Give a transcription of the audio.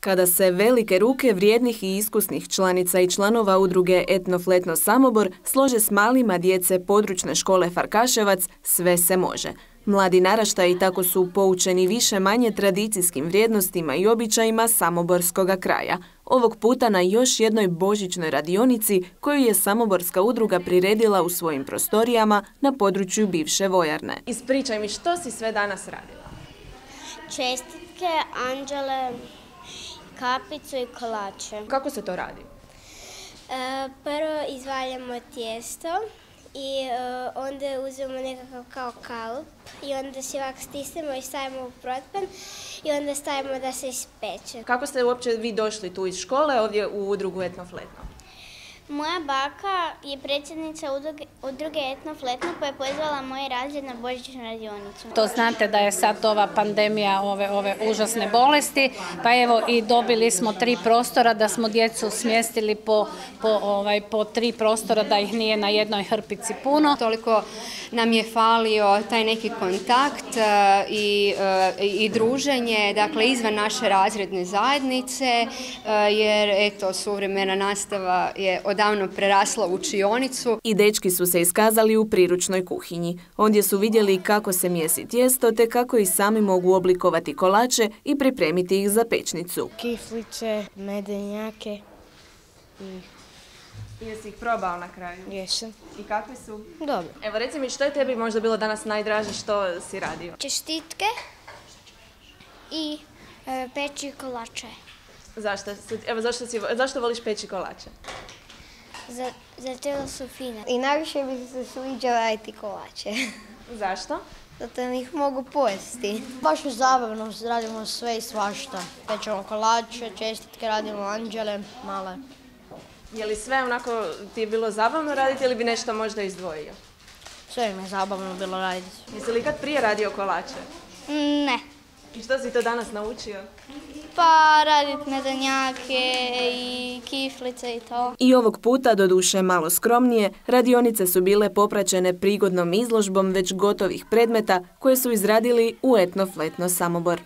Kada se velike ruke vrijednih i iskusnih članica i članova udruge Etnofletno Samobor slože s malima djece područne škole Farkaševac, sve se može. Mladi naraštaji tako su poučeni više manje tradicijskim vrijednostima i običajima samoborskoga kraja. Ovog puta na još jednoj božićnoj radionici koju je samoborska udruga priredila u svojim prostorijama na području bivše vojarne. Ispričaj mi što si sve danas radila? Čestitke, anđele, kapicu i kolače. Kako se to radi? E, prvo izvaljamo tijesto i e, onda uzmemo nekakav kao kalup i onda se ovako stisnemo i stavimo u protpan i onda stavimo da se ispeče. Kako ste uopće vi došli tu iz škole ovdje u udrugu Etnofletno? Moja baka je predsjednica udruge, udruge Etno Fletno koja je pozvala moj razred na božićnu radionicu. To znate da je sad ova pandemija ove, ove užasne bolesti, pa evo i dobili smo tri prostora da smo djecu smjestili po, po, ovaj, po tri prostora da ih nije na jednoj hrpici puno. Toliko nam je falio taj neki kontakt e, i, e, i druženje, dakle izvan naše razredne zajednice, e, jer eto suvremena nastava je od davno prerasla u učionicu. I dečki su se iskazali u priručnoj kuhinji. Ondje su vidjeli kako se mjesi tijesto te kako i sami mogu oblikovati kolače i pripremiti ih za pečnicu. Kiflice, medenjake i... Jesi ih probao na kraju? Jesam. I kakvi su? Dobro. Evo reci mi što je tebi možda bilo danas najdraže što si radio? Čestitke i e, peći kolače. Zašto? Evo zašto, si, zašto voliš peći kolače? Za, zato su fine. I najviše mi se sviđa raditi kolače. Zašto? Zato ih mogu pojesti. Baš je zabavno, radimo sve i svašta. Pečemo kolače, čestitke, radimo anđele, male. Je li sve onako ti je bilo zabavno raditi ili bi nešto možda izdvojio? Sve mi je zabavno bilo raditi. Jesi li kad prije radio kolače? Ne. I što si to danas naučio? Pa radit medanjake i kiflice i to. I ovog puta, do duše malo skromnije, radionice su bile popraćene prigodnom izložbom već gotovih predmeta koje su izradili u etnofletno Samobor.